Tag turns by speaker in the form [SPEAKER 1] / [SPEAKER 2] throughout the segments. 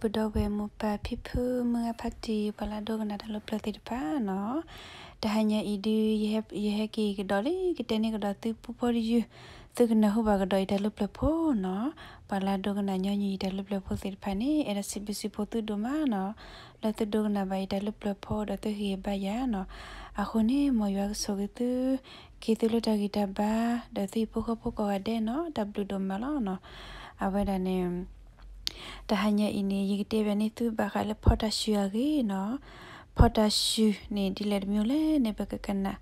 [SPEAKER 1] ပဒဝဲမပဖိဖူမဖတ်တီပလာဒိုကနာတလပလတိတပါနော်တဟညာဤဒီယဟယဟကီကဒေါ်လီကတနေကဒေါ်တူပူပေါ်ယူသူကနဟဘကဒေါ်တလပလဖိုနော်ပလာဒိုကနာညညီတလပလဖိုစစ်ဖာနေအဲ့ဒါစီဘစီဖိုတူဒိုမာနော်လတ်ဒိုကနာဘိုင်တလပလဖိုဒတဟီဘယာနော်အခုနေမရွာဆိုကတူကေတလတဂီတဘာဒတိပိုခပိုကဝဒဲနော် w ဒိုမာလောနော်အဝဲဒနေ တဟညအင်းနေရတဲ့ဘနေသူဘာခလဖော်တာရှူရကြီးနော်ဖော်တာရှူနေဒီလက်မျိုးလဲနေဘကကနာ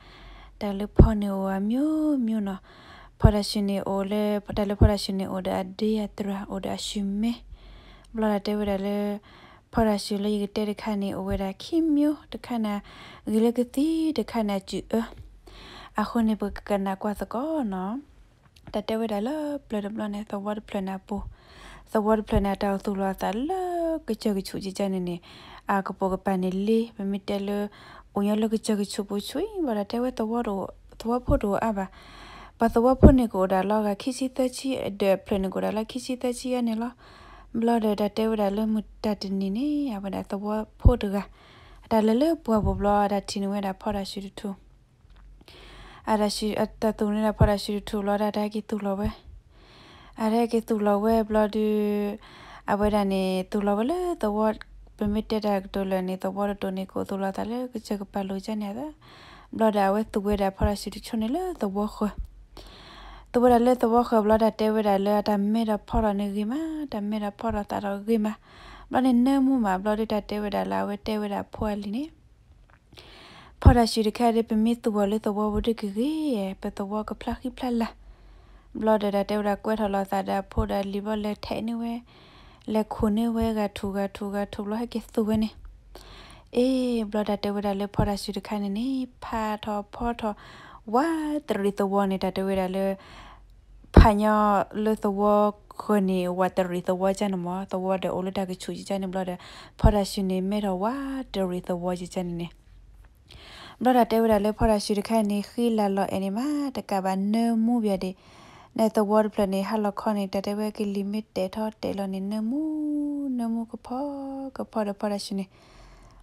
[SPEAKER 1] တယ်လဖော်နေဝမျိုးမျိုးနော်ဖော်တာရှူနေအိုလဲဖော်တာလဖော်တာရှူနေအိုဒါဒေယတရာအိုဒါရှူမေဘလာတဲ့ဝရလဲဖော်တာရှူလေရတဲ့ခါနေအိုဝရခိမျိုးတခါနာဂီလကတိတခါနာကျူအခုနေဘကကနာကွာစကောနော်တတဲဝရလဲပလဒပလနေသဝတ်ပလနာပူ သဝတ်ပလနာတောက်သူလာတလကချကချူကြကြနေနေအာကပိုကပန်နေလေမမတဲလအိုရလကချကချူပူချွေဘာတဲဝသဝတ်တော့သဝတ်ဖို့တော့အဘာပသဝတ်ဖို့နေကိုဒါလောကခိစီတချီအဒပလနေကိုဒါလခိစီတချီရနေလားဘလဒဒတဲဝဒါလမတတနေနေအဘာဒါသဝတ်ဖို့တကဒါလလပွားဘဘလာဒါတီနဝဲဒါဖော်ဒါရှိတူအရရှိအတတုန်နေတာဖော်ဒါရှိတူလောဒါဒါကီတူလောပဲ အရဲကေတူလောဝဲဘလဒူအဝဲဒနေတူလောဝလဲတော့ permitted act တိုလနေတော့ဘောတိုနေကိုတူလာတယ်ကချကပလိုချနေတာဘလဒဝဲတူဝဲဒါဖရစီချွနေလဲတော့ဘောခတူဝဲလဲတော့ဘောခဘလဒတဲဝဲဒါလဲဒါမေဒါဖရနေဂီမာဒါမေဒါဖရတာတော့ဂီမာဘလနေနမှုမှာဘလဒတဲဝဲဒါလာဝဲတဲဝဲဒါဖွာလီနေဖရစီရခဲရပမီတူဝဲလဲတော့ဘောဝဒကကြီးပတော့ကဖလာခိဖလာလာ ဘလဒဒါတဲဝဒါကွဲထလာသာဒါဖိုဒါလီဘလက်ထဲနေဝဲလက်ခုနေဝဲကထူကထူကထူလို့ဟဲ့ကသူဝဲနေအေးဘလဒတဲဝဒါလေဖော်ဒါရှိတခိုင်နေဖာထောဖော်ထောဝါတရီတဝနေတာတဲဝဒါလေဖာညလေတဝခနေဝတရီတဝကြနမတဝဒအိုလဒါကချူကြနေဘလဒဖော်ဒါရှိနေမဲတော့ဝါတရီတဝကြနေဘလဒတဲဝဒါလေဖော်ဒါရှိတခိုင်နေခီလာလောအနီမာတကဘာနမှုပြတဲ့ နေတဝတ်ပလနေဟလခနေတတဝဲကလီမစ်တေထောတေလနေနမှုနမှုကဖောကဖောရဖရရှိနေ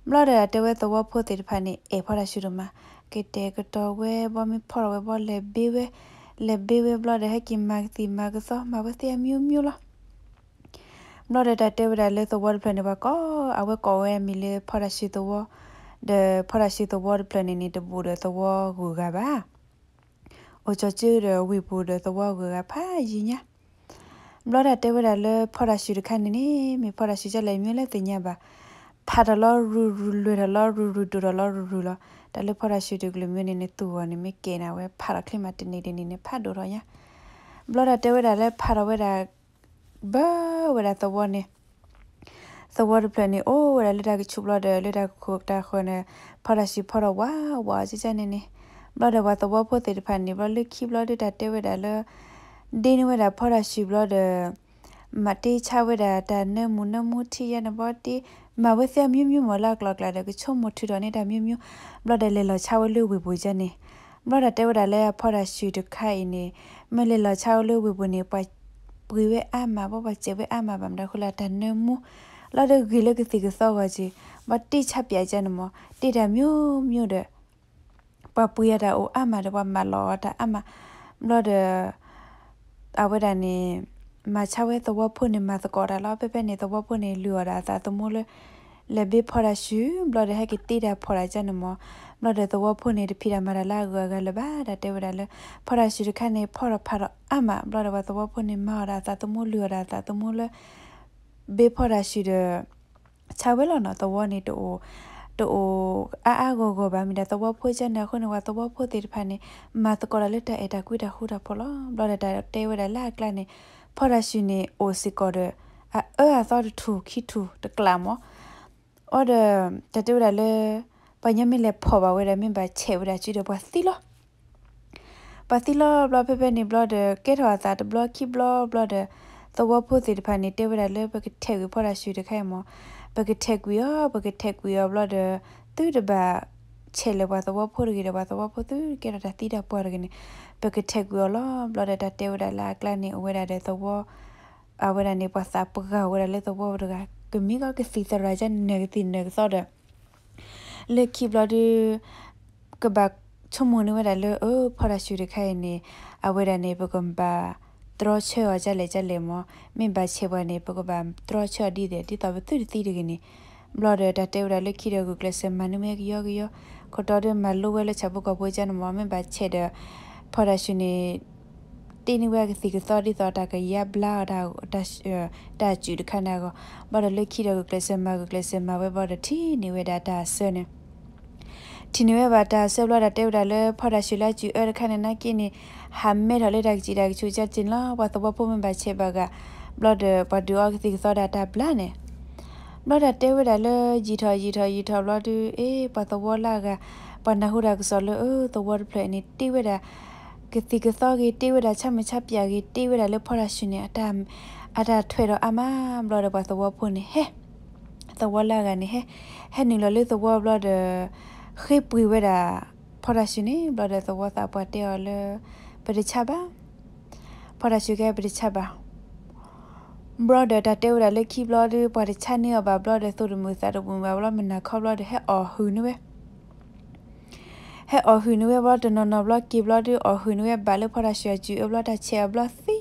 [SPEAKER 1] မလာတဲ့တဝဲတဝဖို့တေဖာနေအေဖရရှိရမှာကေတေကတော်ဝဲဘမီဖောဝဲဘလေဘီဝဲလေဘီဝဲဘလာတဲ့ဟကိမတ်တီမကဆောမဝစီမြူမြူလာမလာတဲ့တဝဲလေတဝတ်ပလနေဘကောအဝဲကောဝဲမီလေဖရရှိတဝတဲ့ဖရရှိတဝတ်ပလ အိုချချေရဝီပူရသဝကကဖာရင်ညာမလို့တဲ့ဝရလဖော်ရရှိရခဏနေမဖော်ရရှိချက်လည်းမြလဲတင်ညာပါဖာတလရူရူလွယ်တလရူရူဒူတလရူရူလတလဖော်ရရှိတကလူမျိုးနေနေသူဝနေမကေနာဝဲဖာရခလမတနေနေနေဖာဒိုရညာမလို့တဲ့ဝရလဖာရဝရဘဝရသဝနေသဝရပလနေအိုဝရလက်တာကချူဘလတဲ့လက်တာခုတာခွနဲ့ဖော်ရရှိဖော်ရဝါဝါစစ်ချက်နေနေ ဘလဒဝသဘဖို့တေဖန်နေဘလခိဘလဒတတေဝဒလဒင်းဝဒဖောရရှိဘလဒမတေချဝဒတာနမုနမုတီယနဘတိမဝသမြမြမလကလကလာဒကချုံမထူတော်နေတာမြမြဘလဒလေလချဝလူဝေပူချနေဘလဒတေဝဒလေဖောရရှိတခိုင်နေမလေလချဝလူဝေပူနေပပွေဝဲအမဘဘကျေဝဲအမဗမ်ဒခလာတနမုလာဒဂီလကတိကသောဝကြီးမတိချပြကြနမတိတမျိုးမျိုးတဲ့ ပပူရတာအိုအမတဘမလောတာအမလောဒအဝဒနေမချဝဲတဝဖုန်နေမသကောတာလောပေပေနေတဝဖုန်နေလူရတာသာတမိုးလေလေဘေဖော်ရရှူဘလဒဟကတိတာဖော်ရကြနမဘလဒတဝဖုန်နေတဖိရမရလာဂဂလဘာဒတေဝရလဖော်ရရှူခနေဖော်ရဖရအမဘလဒဝတဝဖုန်နေမာရတာတမိုးလူရတာတမိုးလေဘေဖော်ရရှူဒချဝဲလောနော်တဝနေတို တိုအာအာဂိုဂိုဘာမီဒါတော့ဖွေးချက်နေခုနကတော့ဖွေးတဲ့ဖာနေမာတကောလက်တဲ့အတာကွိတာခူတာဖော်လို့ဘလဒတာတဲဝဒလာကလနေဖော်ရရှိနေအိုစီကောဒအအာသောတထူခိထူတကလာမောအော်ဒတတူရလေပညမီလေဖော်ပါဝဲရမင်ပါချေဝဒချီတော့ပါသီလောပါသီလောဘလပေပေနေဘလဒကေထောသာတဘလခိဘလဘလဒတော့ဖို့တဲ့ဖာနေတဲဝဒလေပကထဲဖော်ရရှိတဲ့ခိုင်မော ဘကတက်ကွေရဘကတက်ကွေရဘလဒသူတဘာချေလဘသဝဖို့ရဘသဝဖို့သူကေရတာတိတာပွားရကနေဘကတက်ကွေရဘလဒတတေဝဒလာကလနေအဝဲတဲ့သဝအဝဲနေပစာပကဝဲလေသဝရကက mi ga ke si sa ra ja ne ti ne so da le ki bla de ka ba chomo ne wa da le o pa ra shu de khai ne a we da ne ba gam ba တရချေဝကြလေကြလေမမင်ဘာချေဘနေပကဘာတရချဒီတဲ့ဒီတော့သူတီတကနေဘလော်ဒတာတေဝရလက်ခိရကုကလစမနုမေကယောကယောခတော်တဲ့မလိုဝဲလက်ချဘကပွဲချန်မမင်ဘာချေတဲ့ဖော်ရရှင်နေတင်းဝဲကစီကစောဒီစောတာကရဘလာတာတတာကျူတခနာကဘာလက်ခိရကုကလစမကုကလစမဝဲဘောတတီနေဝဲတာတာဆနေ တီနေဝဲဘာတာဆဘလာတာတေဝရလေဖော်ရရှင်လက်ကျူအဲ့ခနဲ့နာကိနေဟာမဲတော်လေးတက်ကြည့်တက်ချူချက်ချင်းလားဘာတော့ဖို့မပါချေပါကဘလော့ဒဘဒူအောက်စီစောဒတာပလာနေဘလော့ဒတဲဝဒါလေဂျီထော်ဂျီထော်ဂျီထော်ဘလော့ဒူအေးဘာတော့လာကပနဟုရာကစောလေအိုတော့ဝတ်ပလေနေတီဝဒါကတိကစောကြီးတီဝဒါချမချပြကြီးတီဝဒါလေဖော်ရရှင်နေအတာအတာထွေတော့အမဘလော့ဒဘာတော့ဖို့နေဟဲတော့လာကနေဟဲဟဲနေလောလေတော့ဘလော့ဒ ခေပွေဝဒါဖော်ရရှင်နေဘလော့ဒတော့သာပတ်တယ်လေပရိချပါပရရှိကပရိချပါ brother တတဲဝရလက်ခိဘလော်ဒီပရိချနေဘာ brother ဆိုရမှုစားတော့ဘူးဘာဘလော်မနာခေါဘလော်ဟဲအော်ဟူနွေဟဲအော်ဟူနွေဘာတနနဘလော်ကိဘလော်ဒီအော်ဟူနွေဘာလေပရရှိကျူဘလော်တချေဘလော်စီ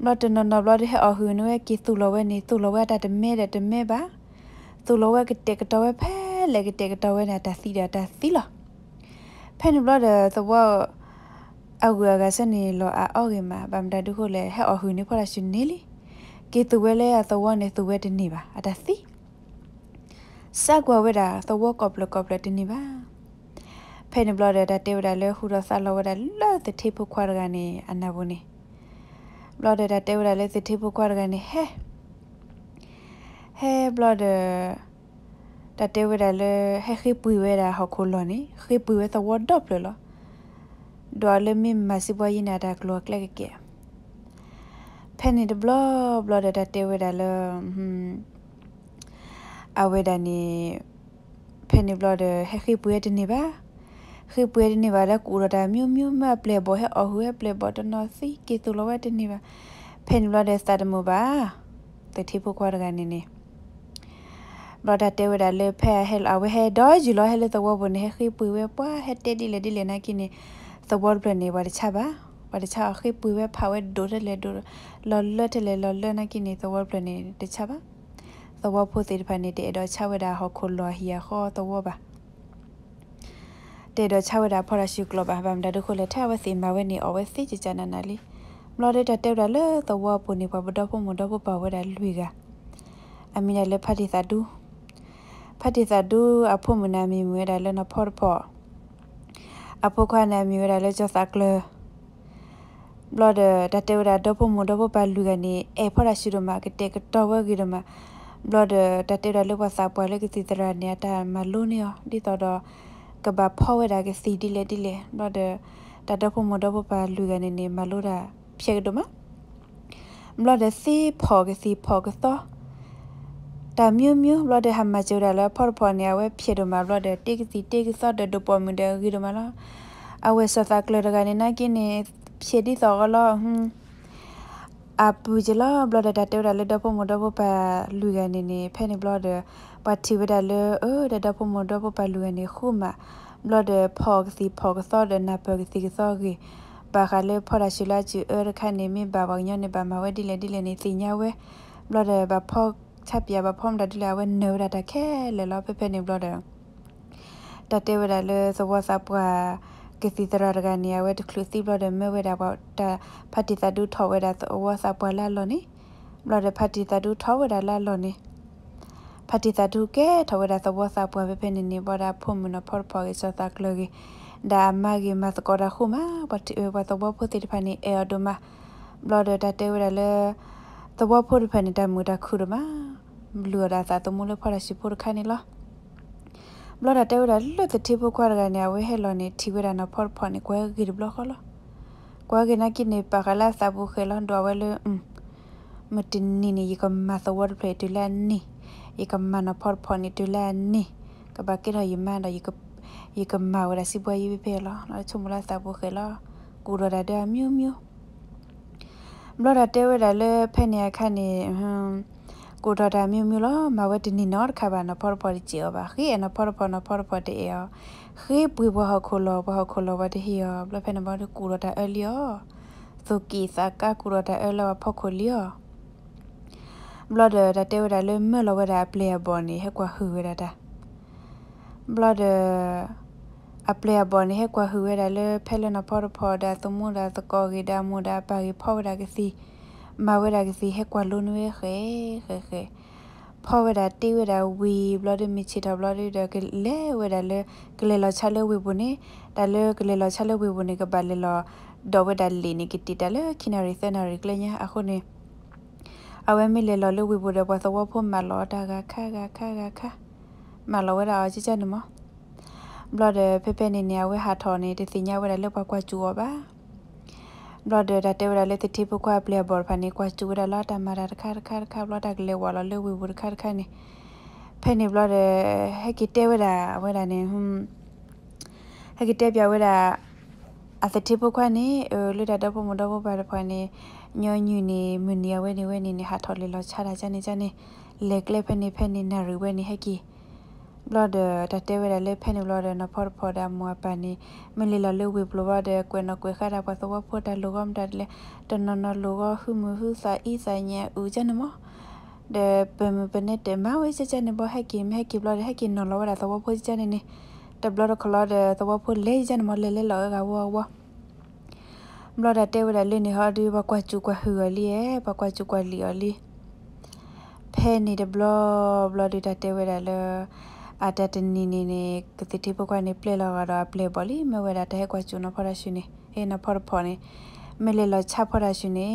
[SPEAKER 1] ဘလော်တနနဘလော်ဒီဟဲအော်ဟူနွေကိသူလောဝဲနေသူလောဝဲတတမဲတမဲပါသူလောဝဲကတက်ကတော့ဖဲ လေကတက်ကတော့ဝဲနေတာစီတာတာစီလားဖဲနဘလော်ဒသဘောအဂူကစနေလောအအောဂေမှာဗမ်ဒါဒုခိုလေဟဲအဟူနေဖော်ရရှင်နေလီကေသူဝဲလဲသဝနေသူဝဲတနေပါအတစီစကွာဝဲတာသဝကော့ပလကော့ပလတနေပါဖဲနေဘလဒတာတေဝဒါလဲဟူရဆာလောဝဒါလဲတတိဖခွာရကနေအနာဘူးနေဘလဒတာတေဝဒါလဲတတိဖခွာရကနေဟဲဟဲဘလဒ တာတေဝဒါလဲဟဲခိပွေဝဲတာဟခုလောနေခိပွေဝဲသဝဒေါပလလောဒွာလမီမစီဘယနာဒါကလောကလကကေဖဲနေဒဘလဘလဒတတေဝဒါလဟမ်အဝေဒနီဖဲနေဘလဒဟခိပွေတနေပါခိပွေတနေပါလကူရတာမြူးမြူးမပလေဘောဟအဟွေပလေဘောတနော်စီကေတူလောဝတနေပါဖဲနေဘလဒစတမူပါတတိဖို့ခွာရကနေနေ ဘရဒတေဝဒါလေဖဲဟဲလအဝေဟဲဒေါ်ဂျီလောဟဲလေတဝဘနေခိပွေဝပွားဟဲတေဒီလေဒီလေနာကိနေသဘောပနေဝရချပါဝရချခေပွေဝဖာဝဲဒိုရလေဒိုလော်လတ်လေလော်လနာကိနေသဘောပနေတချပါသဘောဖို့တေဖာနေတဲ့တော့ချဝဒါဟခုလောဟီယာခောသဘောပါတဲ့တော့ချဝဒါဖော်ရရှိကလဘာဗမ်ဒါဒခုလေထဝစီမဝဲနေအဝဲစီချချနာနာလီမလို့တဲ့တဲ့ရလေသဘောပနေပဘတော့ဖို့မတော့ဖို့ပါဝဲဒါလွေကအမီလည်းဖတ်တိသာဒူ ဖတ်တိသာဒူအဖို့မနာမီမွေးဒါလည်းနဖော်ဖော်အဖို့ခွာနေမျိုးရလဲကြစကလဘလဒတတေဝဒဒဖို့မဒဖို့ပါလူကနေအဖော်ရရှိရမှာကတဲ့ကတော့ဝဲကြီးရမှာဘလဒတတေဝဒလောပါစာပွဲလေကစီတရနေတာမလို့နေဒီတော့တော့ကဘာဖော်ဝဲတာကစီဒီလေဒီလေဘလဒတတဖို့မဒဖို့ပါလူကနေနေမလို့တာဖြေတော့မှာဘလဒစီဖော်ကစီဖော်ကတော့ တာမြူးမြူးဘလဒဟမကျူရလာဖော်ဖော်နေဝဲဖြစ်တော့မှာဘလဒတိကစီတိကစော့တဲ့ဒိုပေါ်မီတဲ့ဂီရမလားအဝဲစသကလရကနေနာကိနေဖြစ်ဒီသောကလောဟွန်းအပူဂျလာဘလဒတာတေရလေဒဖို့မဒဖို့ပါလူကနေနေဖဲနေဘလဒပါတီဝဒလေအော်ဒဒဖို့မဒဖို့ပါလူကနေခုမဘလဒဖောက်စီဖောက်စောဒနာပကစီစောဂီဘာခလေဖော်ရရှိလာချီအရခနေမိဘာဘောင်ညနေဘာမဝဲဒီလေဒီလေနေစီညာဝဲဘလဒဘာဖောက် ချက်ပြဘာဖုံးဒဒီလာဝဲနိုဒတာခဲလေလောဖဖနေဘလဒတတေဝဒလေသဝစပွားကစီတရရကနေဝဲတကလူစီဘလဒမဲဝဲတာပေါ့တာဖတ်တီတဒူထောဝဲတာသဝစပွားလာလောနေဘလဒဖတ်တီတဒူထောဝဲတာလာလောနေဖတ်တီတဒူကဲထောဝဲတာသဝစပွားပဲဖနေနေဘောတာဖုံမနဖော်ဖော်ရစတာကလကြီးဒါမဂီမစကောရာခုမပတ်တီဝတ်ဘောဖို့တီဖနေအဲဒိုမဘလဒတတေဝဲလေသဘောဖို့ဖနေတမူတာခုရမ လူရတာသမူလဖော်ရရှိဖို့ခိုင်းနေလားဘလဒတဲဝဒလွတ်တတိဖို့ခွာရကနေဝဲဟဲလောနေတီဝဒနာဖော်ဖော်နေကွဲဂီဘလခလကွဲကနကိနေပါကလာစဘူးခဲလွန်တော့ဝဲလေမတင်နီနီကမသဝတ်ပလက်တူလန်နီယကမနာဖော်ဖော်နေတူလန်နီကဘကိရယမန်ဒယကယကမဝရစီပွားယီဖေလာနော်ချုံမလာစဘူးခဲလာကူရဒဒမြူမြူဘလဒတဲဝဒလေဖဲနေခန့်နေဟမ် ကိုတော်တာမျိုးမျိုးလောမဝဲတနီနော်ခါဘာနဖော်ဖော်ချီပါခေနဖော်ဖော်နဖော်ဖော်တေယောခေပွေဘဟခိုလောဘဟခိုလောဝတဟီယောဘလဖဲနဘဒကိုတော်တာအလျောသုကီစာကကိုတော်တာအလောဖော်ခိုလျောဘလဒဒတေဝဒလမလောဝဒပလေဘောနီဟကွာဟူဝဒတာဘလဒအပလေဘောနီဟကွာဟူဝဒလဖဲလနဖော်ဖော်ဒါသမုဒါသကောဂီဒါမူဒါပါဂီဖော်ဝဒကစီ မဝဒကစီဟကွာလုံနွေခဲခဲခဲဖောဝဒတီဝဒဝီဘလဒမီချီတဘလဒဒကလေဝဒလေကလေလချလေဝီဘုန်ဒါလေကလေလချလေဝီဘုန်ကဘလေလဒဝဒလီနီကတီတလေခိနရီစနရီကလညာအခုနေအဝဲမီလေလလဝီဘုဒဘသဝဖို့မလောတာကခါကခါကခါမလောဝဒအချစ်ချနမဘလဒဖေဖေနေနေဝဲဟာထော်နေတသိညာဝဒလေပကွာကျူပါ ဘလဒဒတေဝရလေတိပကွာပလေဘော်ဖာနေကွာချူရလာတမရခါခါခါဘလဒကလေဝလာလေဝီဝခါခါနေဖဲနေဘလဒဟက်ကီတေဝရဝရနေဟွန်းဟက်ကီတေပြဝရအသတိပကွာနေလူဒဒပမဒဘပါရဖာနေညညူနေမနီယဝဲနေဝဲနေဟာထော်လေလောချတာချနေချနေလက်ကလေဖဲနေဖဲနေနာရဝဲနေဟက်ကီ blood da te wera le phene blood na phor phor da mo pani meli la le we blood de kwe na kwe khara pa so wa phor da lo gam da le da no no lo go hu mu hu sa i sa nya u ja na mo de pe me pe ne te ma we se cha ne bo ha ki me ki blood ha ki no lo wa so wa phor ja ne ne de blood ko lo de so wa phor le ja na mo le le lo ga wa wa blood da te wera le ni ha di ba kwa chu kwa hu li e ba kwa chu kwa li li ဖဲနေတယ်ဘလော့ဘလော့ဒီတာတဲဝဲတာလေ အတတနီနီနေကတိတိပကွာနေပလေလာကတော့ပလေပေါ်လီမဝဲတာတဲ့ကွာချူနဖော်ရရှိနေအေနဖော်ဖော်နေမလေလချဖော်ရရှိနေ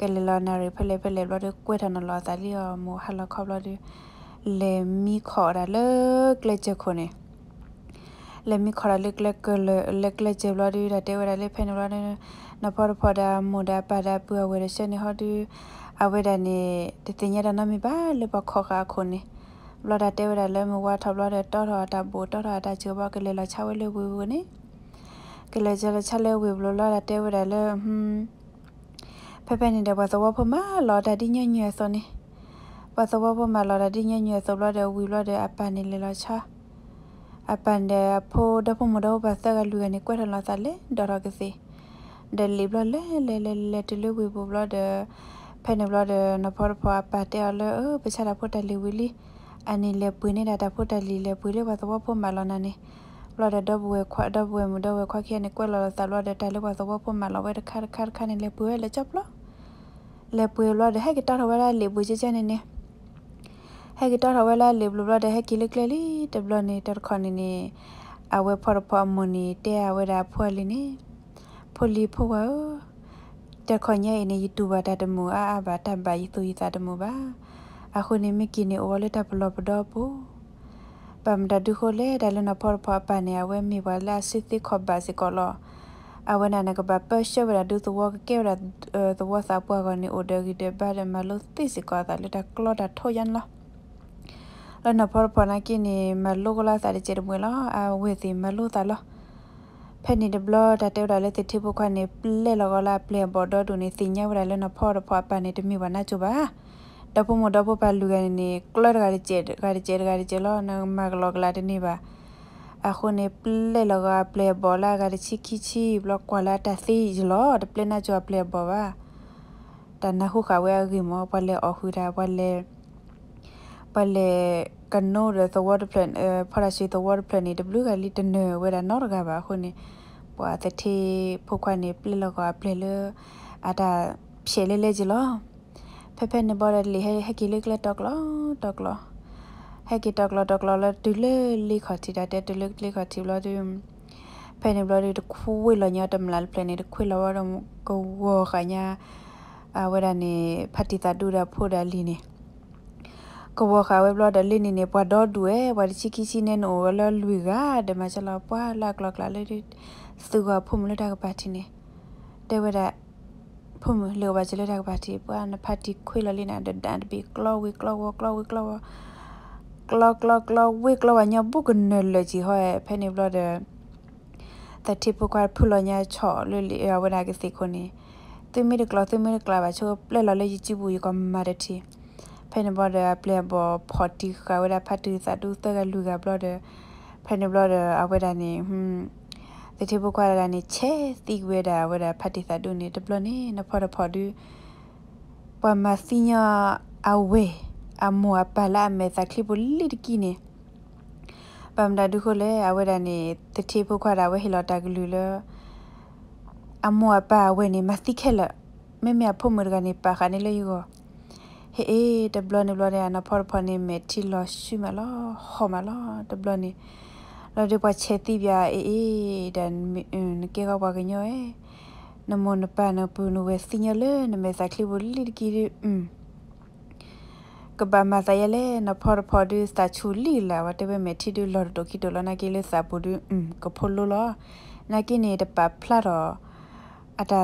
[SPEAKER 1] ကလေလာနာရဖလေဖလေလို့ကွဲထနလာတလီမဟလခေါလို့လေမီခေါ်ရလေကလေချက်ခုနေလေမီခေါ်ရလေကလေကလေလေကလေချက်လို့ဒီတဲ့ဝဲလေဖဲနေလို့နဖော်ဖော်ဒါမူဒါပါဒါပူဝဲရရှိနေဟောဒီအဝဲဒါနေတတင်ရတာနမီပါလေပခေါ်ခါခုနေ ဘလဒတဲဝဒလဲမဝါထဘလဒတော်တော်တာဘူတော်တော်တာချဘကလေးလာချဝဲလေဝဝနေကလေးကျလချလဲဝဘလလာတဲဝဒလဲဟွန်းဖဖနေတဲ့ဘသဝဖမလော်တာဒီညညွဲစောနေဘသဝဖမလော်တာဒီညညွဲစောဘလဒဝီလော်တဲ့အပန်နေလေလာချအပန်တဲ့ဖိုးတဖမတော့ဘသကလူရနေကွက်ထလာသလဲဒေါ်ရကစီဒလီဘလလဲလဲလဲလဲတလူဝီဘလဒဖဲနေဘလဒနဖော်ဖော်ပတ်တယ်လဲပချတာဖို့တလီဝီလီ အနေလေပွေနေတာတဖို့တလီလေပွေလေဘာသဘောဖို့မလောနာနေဘလဒဒဘဝခွတ်ဒဘဝမဒဝခွတ်ခဲနေကွက်လောသလောဒတလေဘာသဘောဖို့မလောဝဲခါခါခါနေလေပွေလေ chấp lo le ပွေလောဒဟဲကတာဝဲလာလေပွေချချနေနေဟဲကတာဝဲလာလေဘလဒဟဲကီလေကလေလီတဘလနေတခနေနေအဝဲဖော်ဖော်မနီတဲအဝဲတာဖွက်လီနေဖိုလီဖိုဝဲတခညဲနေ YouTube တာတမူအာဘာတဘယီသူယီတာတမူပါ အခုနေမကင်းနေအိုလေတာဘလဘဒပူပမ်ဒဒုခိုလေဒါလနဖောပပနေအဝဲမီဝလာစစ်တိခောဘာစီကောလောအဝနနကဘပရှဝရဒုသဝကကေရသဝစာပွားကနေအိုဒဂီတဘာမလို့သိစကောတာလေတာကလောတာထိုရန်လားလနဖောပနာကိနေမလို့ကလာစာတဲ့မွေလားအဝဲစီမလို့တာလားဖက်နေဒဘလတာတဲရလေတိတိပုခွနေပလဲလောကလာပလဲဘော်ဒတူနေစညဝရလေနဖောဖောပနေတမီဝနာချပါ ဒပမဒပပလူကနေကလရဂါရီချေဂါရီချေဂါရီချေလောနမဂလောကလာတနေပါအခုနေပလေလောကပလေဘောလာဂါရီချီခီချီဘလော့ကွာလာတသီလောတပလေနာချောပလေဘောပါတနခုခဝဲဂီမောပလေအခုဒါပလေပလေကနိုရသဝတ်ပလန်ဖရရှိသဝတ်ပလန်နေဒဘလူကလီတနဝဲဒါနော်ကပါခုနေပွာတတိဖုခွနေပလေလောကပလေလအတာဖြေလေလေကြလော ဖဖနေဘော်လီဟဲဟကီလိကလတော့ကလတော့ကလဟကီတော့ကလတော့ကလလတူလေလီခတီတာတဲ့တူလေလီခတီလောတူဖဲနေဘလဒီခွေးလညာတမလာပလနေခွေးလောရမကိုဝခညာအဝရနေဖတ်တီတာဒူရဖိုဒါလီနေကဘခဝဲဘလဒလီနေနေပွားတော့ဒူဲဝါချီကီစီနေနိုလလူကဒမချလာပွားလာကလကလာလေသူကဖုံမလတာကပါတီနေတဲဝရ ဖုံလေဘာချလေတာပါတီပွားနဖတ်တီခွေလလေးနာဒန်တဘီကလောဝီကလောဝကလောဝီကလောကလောကလောကလောဝီကလောညာဘုကနယ်လေကြီးဟဲ့ဖဲနေဘလဒတတိပကွာဖုလညာချော်လေလေဝနာကစီခုနေသူမီကလောသူမီကလာပါချိုပလဲလလေကြီးဘူးကမာရတီဖဲနဘော်ဒပလေဘောဖော်တီကဝဒဖတ်တူစတူတကလူကဘလော့ဒဖဲနဘော်ဒအဝဒနေဟွန်း တတိဘကွာကနေချဲတိဝဒဝဒဖတ်တီစတူနေတဘလနေနဖော်ဖော်ဒူပမစီညာအဝေအမောပလာမေသကလီပလီတကီနေပမ်ဒါဒုခိုလေအဝဒနေတတိဘကွာဝဟီလတာဂလူလအမောပါဝေနေမသိခဲလမေမေဖို့မရကနေ ပါခနေလေယူကိုဟေးတဘလနေဘလနေအနာဖော်ဖော်နေမေတီလောရှိမလားဟောမလားတဘလနေလောဒီပွားချက်တိပြအေးအေးဒန်နကေကောပါကညောအေနမနပနပူနဝစညလေနမေစာကလီဘလီကီအမ်ကဘာမသယလေနဖော်ဖော်ဒူစတာချူလီလာဝတဘမေတီဒူလော်တိုကီတိုလနာကီလေစာပူဒူအမ်ကဖိုလိုလာနာကီနေတပဖလာတော့အတာ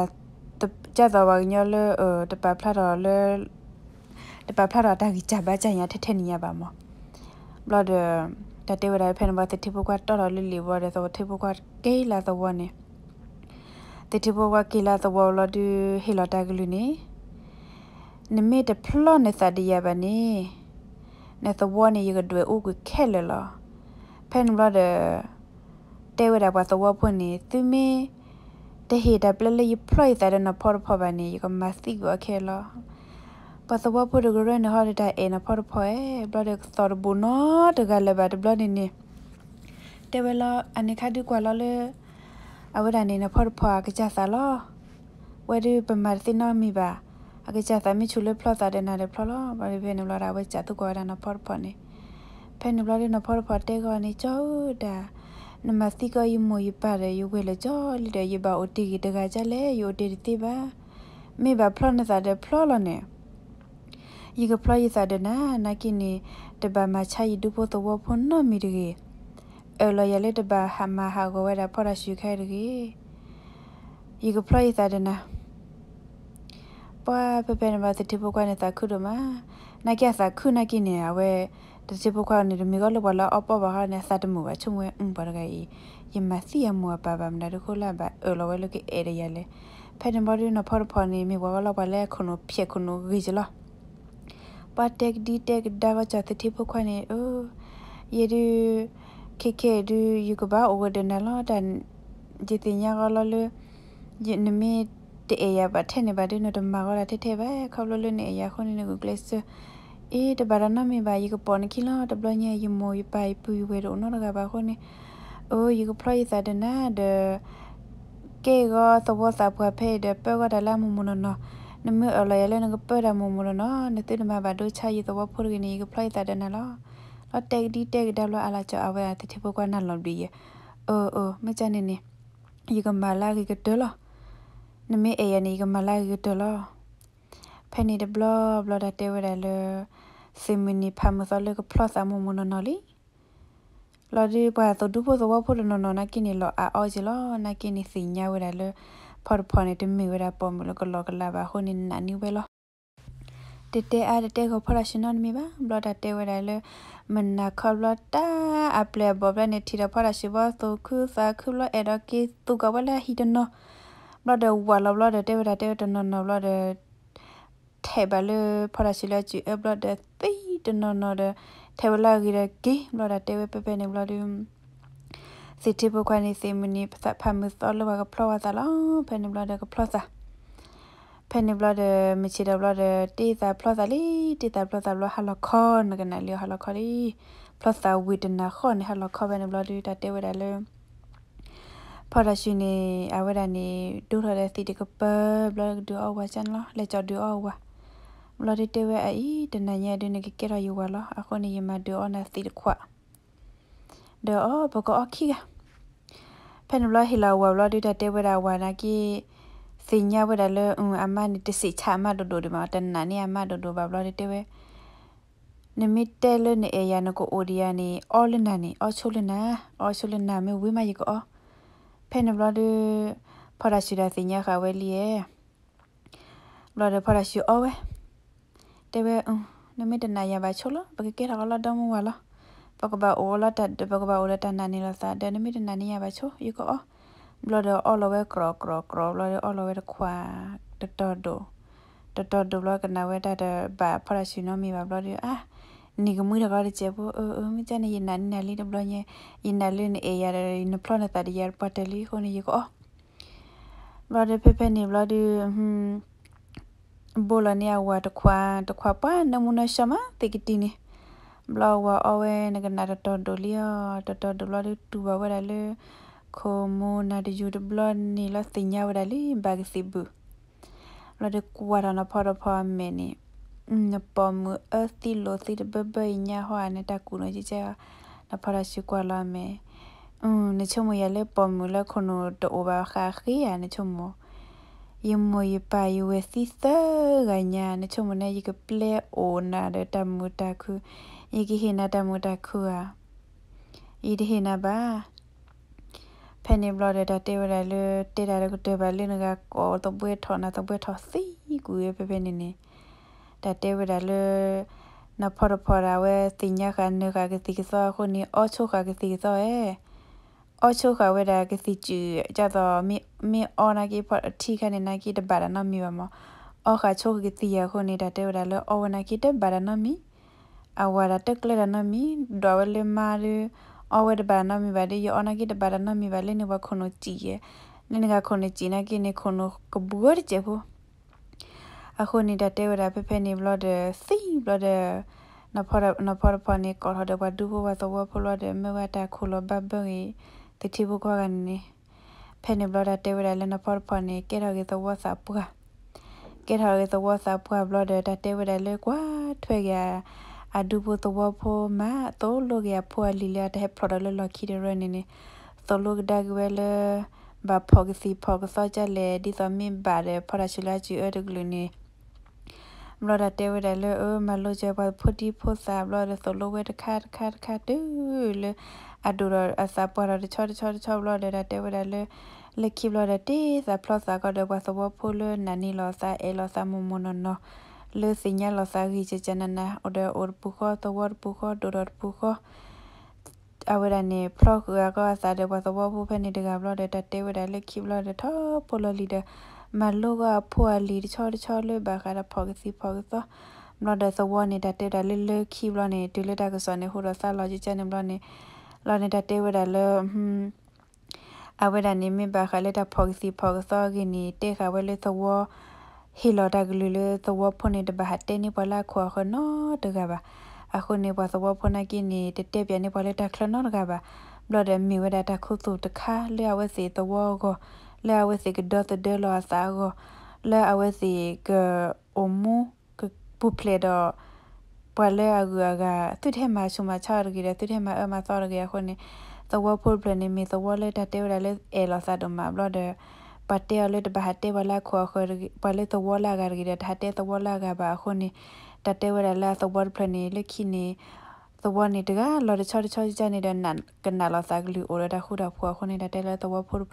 [SPEAKER 1] ကြတော့ဘာညောလေတပဖလာတော့လေတပဖလာတာကြီးကြပါကြရထထနေရပါမောဘလော့ဒ တတေဝရဖန်ဘတ်တိဘကွာတော်တော်လီလီဘော်ရသောတိဘကွာကေးလာသောနေတိတိဘကွာကေးလာသောလော်ဒူဟီလာတာဂလူနေနမေတဖလော့နေစတရပါနေနေသောနေရကတွေ့ဥကခဲလလဖန်ဘလော့ဒတေဝရဘသောဖွနေသူမေတဟေတပလလီဖလိုက်တဲ့နဖော်ဖော်ပါနေကမသိကခဲလော ပသဝပုဒဂရနဟရတာအနဖော်ဖော်ဘလဒသောဘနတကလည်းပါဘလနေနေတေဝလာအနေခါဒီကွာလလေအဝဒနေနဖော်ဖော်ကကြဆာလောဝဲဒီပမာသိနမီပါအကကြသမီချူလေဖလော့တာတဲ့နာလေဖလော့လောဘာဘယ်နလာရာဝဲချတုကွာရနဖော်ဖော်နေဖဲနဘလနဖော်ဖော်တေကောနေချောတာနမသိကယမယပါရယဝဲလေကြောလီတဲ့ယပါအိုတီတကကြလဲယိုတီတီပါမေပါဖလော့နေစားတဲ့ဖလော့လောနေ ယီကပလယစာဒနာနာကိနေတဘာမချာယီဒုဖို့တော့ဖွန်နမီရီအဲလရလေတဘာဟမဟာကိုဝဲတာဖော်ရရှိခဲရီယီကပလယစာဒနာပွာပပနဘာတတိဘကွာနေတာခုဒမနာကျစာခုနာကိနေအဝဲတတိဘကွာနေမီကလောဘလာအပဘာဟာနေစာတမှုဝချုံဝဲအမ်ပါရဂိယမစီယမွာပါပါမနာတခုလာပါအဲလဝဲလကအဲရရလေဖက်နဘော်ဒီနဖော်ဖော်နေမီဝါလောဘလဲခုနဖြစ်ခုနဂီကြလား ပါတက်ဒီတက်ဒါကချတ်တိဖခွနေအိုယေဒူခေခေဒူယူကဘာအိုဝဒနလာတန်ဂျီတင်ညာကလလယနမီတေရပါထဲနေပါဒနတမကလာထဲထဲပဲခေါလလနေရခုန်နေကိုကလစ်အေးတဘာရနမီဘာယူကပေါ်နကီလာတဘလညယမိုယပိုင်ပူဝဲတော့နော်ကဘာခုန်နေအိုယူကပရိုက်သဒနာဒကေကသဘောစာဖွယ်ဖဲတဲ့ပေကဒလာမမနော်န မအလရလဲနကပရမမလနော်နတိနမဘာဒိုချာယတဝဖိုရဂနီကဖလိုက်တာဒနလောလောတက်ဒီတက်ဒလအလာချအဝဲတတိပကွာနလောဒီအော်အော်မချနေနေယကမလာကတလနမေအေယနီကမလာကတလဖဲနေဒဘလဘလဒတေဝရလစီမနီဖမသလကဖလသမမနနော်လီလော်ဒီပွားတော့ဒုဖို့သောဖို့နော်နော်နကိနေလောအော်ဂျီလောနကိနေစီညာဝရလော พอพอในตึมมีเวลาปอมแล้วก็ลอกลาบาคนนี้นันนี่เวลาเตเตอาเตเตก็พอราชนนมีบ้าบลอดเตเวลาเลยมันนักขบลอตาอัปเลบอบลในทีละพอราชบอสูคือสาคือลอเอดอกิตุกบลาฮิดนนบลอดวัวลบลอดเตเวลาเตดนนบลอดเทบาเลยพอราชลจีเอบลอดตีดนนเทเวลากิระกิบลอดเตเวเปเปในบลอด ဖော်ဖော်နေတမီဝရပေါ်မလကလောကလာပါဟိုနေနာနီဝဲလောတေတေအားတေကိုဖရရှင်နမီပါဘလဒတေဝရလေမနာခလတာအပလေဘောဘနေတီရဖရရှိဘသုခုသာခုလအဲ့တော့ကေသူကဝလာဟီတနောဘလဒဝါလဘလဒတေဝရတေဝတနောနောဘလဒထေဘလဖရရှိလချီဘလဒသိတနောနောဒထေဝလာဂီရကေဘလဒတေဝပပနေဘလဒစီတီဘခွနီစီမနီပစဖမစအလဝကဖလောသလာဖနီဘလာဒကဖလောစာဖနီဘလာဒမချီဒဘလာဒတေသာဖလောသလီတေသာဖလောသလဟလခေါနကနလီဟလခေါလီဖလောသဝိဒနာခေါနဟလခေါဘနီဘလာဒတတေဝဒလေဖော်ရရှိနေအဝရနေဒူရတဲ့စီတကပဘလဒူအဝါချန်လာ လေချဒူအဝါဘလဒတေဝအီတနညာဒနေကကေရယူဝလာအခုနေယမဒူအနာစီတခွာဒေအောဘကောအခီကဖန်ဘလဟီလာဝဘလဒီတတေဝဒဝနာကီစင်ညာဝဒလအမနိတစီချာမဒဒိုဒီမတန်နာနီအမဒဒိုဘဘလဒီတေဝနမီတဲလနေအယာနကိုအိုဒီယာနီအော်လနာနီအော်ချိုလနာအော်ချိုလနာမေဝိမယကောဖန်ဘလဒီဖရရှိရာစင်ညာခဝဲလီယေဘလဒီဖရရှိအော်ဝဲတေဝနမီတနာယဘာချိုလဘကကေရာလာဒမဝလာ ပကဘာအိုလာတတ်ပကဘာအိုလာတနာနီလာစာဒနမီတနာနီယဘာချိုယူကိုဘလဒအော်လဝဲကရကရကရဘလဒအော်လဝဲခွာတတော်ဒိုတတော်တော်ဒဘလကနာဝဲတာတဘာဖရရှိနော်မီဘာဘလဒီအာနီကမွေးတော့ကြဘူးအအမချနေရနာနာလီဒဘလညယနာလင်းအေရနပလနတာဒီရပတ်တလီခိုနေရကောဘလဒဖေဖေနေဘလဒီဟွန်းဘောလနီယဝါတခွာတခွာပါနမနရှမတေကတီနေ ဘလဝအဝဲနကနာတော်ဒိုလီယတော်တော်ဒဘလဒီတူဘဝရလေခိုမိုနာဒီယူဒဘလနီလာစညာဝရလီဘာဂစီဘူးလဒကွာရနာဖော်ဖော်မဲနေနပမအသီလိုသီဘဘညာဟွာနေတာကူနကြီးချာနဖရရှိကွာလာမဲอืมနချုံမရလေပမလခုနတိုဘာခါခီယာနချုံမယမယပါယဝစီသဂညာနချုံမနေယကပလေအိုနာဒတမူတခု ယကဟိနာတမူတခုအာဤဒဟိနာဘာဖဲနေဘလဒတေဝရလေတေရရကတေဘလင်းကကောတပွေထောနာတပွေထောစီကူရဖဲဖဲနေနေတတေဝရလေနဖော်ဖော်ရဝဲတင်ညာကန်နကကတိကစောခုနီအောချိုကကတိကစောအဲအောချိုကဝဲဒါကတိချူကြတော့မီမီအောနာကိဖော်အထီခနဲ့နာကိတဘာရနမီဝမအောခါချိုကတိရခုနီတတေဝရလေအောဝနာကိတဘာရနမီ အဝရတက်ကလရနမီဒေါ်ဝလေမာရီအောဝဲတဘာနမီဘာဒီယောနာကိတဘာရနမီဘာလေနေဝခုနကြည့်ရဲ့နင်းကခုနကြည့်နာကိနေခုနကဘူရကျဖို့အခုနေတဲ့တဲဝရဖဖနေဘလဒစီဘလဒနဖော်နဖော်ဖနေကောဟဒဘဒူဘဝသောဖလဒမေဝတာခုလဘဘငီတတိဘကောကနေဖနေဘလဒတဲဝရလနဖော်ဖနေကေရကေသောဝစာပုကကေရကေသောဝစာပုဘလဒတတဲဝရလေကွာထွေရ အဒူဘသောဖိုမသောလောကရဖွာလီလာတဲ့ပရဒလလခိရရနေနေသောလောကဒါဂဝဲလေဘာဖောကစီဖောကစောကြလေဒီသမင်ဘာရဖရရှိလာချီအဒဂလူနေမလို့တဲ့ဝဲတယ်လို့မလို့ကြပါဖုတီဖုစာဘလို့ဆိုလို့ဝဲတခါတခါတခါတူလေအဒူရအစာပေါ်ရချောချောချောဘလို့တဲ့တဲ့ဝဲတယ်လို့လက်ခိဘလို့တဲ့တေးစာပလော့စာကတော့ဘာစဘဖိုလနနီလောစာအဲလောစာမမနနော် လေစညာလောစာကြီးချနနာအော်ဒအော်ပူခေါ်တော့ဝတ်ပူခေါ်ဒိုရပူခေါ်အဝရနေဖလော့ကကစားတဲ့ဘာစဘဖိုဖဲနေတကဘလို့တဲ့တေးဝဲတယ်လက်ခိဘလို့တဲ့ထောပိုလလီတဲ့မလောကဖွာလီချောချောလေဘာခါရဖောကစီဖောကသောမလို့တဲ့သဝနေတတဲ့လေလေခီဘလနေတူလေတာကစနေဟိုရဆာလောဂျီချန်ဘလနေလောနေတတဲ့ဝဒလေဟွန်းအဝဒနေမဘာခလေတာဖောကစီဖောကသောကင်းနေခါဝဲလေသဝ ဟီလောတာဂလူလေသဝဖုန်နေတဘာတဲနေပလာခွာခနောတကပါအခုနေပါသဝဖုန်နကင်းနေတတဲ့ပြနေပလေတာခလနောတကပါဘလတဲ့မီဝဒတာခုစုတခါလျှဝဲစီသဝကိုလဲအဝစီကဒတ်ဒဲလောအစာကိုလဲအဝစီကအမူကပူပလေတော့ပလဲအကူကသူထဲမှာရှုံမချရကြတယ်သူထဲမှာအမစောရကြခုနေသဝဖုတ်ပလနေမီသဝလဲတတဲရလဲအဲလောစာတော့မှာဘလော့တဲ့ ပတ်တဲလဲတဘဟတဲဝလာခေါ်ခေါ်ပလဲသဝလာကြရတဲ့တတဲသဝလာကပါခုနေတတဲဝရလာသဝပလနေလက်ခိနေသဝနေတကလော်တချောတချောကြနေတဲ့နန်ကနာလောစာကလူအိုရတာခုတာဖွာခုနေတဲ့တဲလဲသဝဖုတ်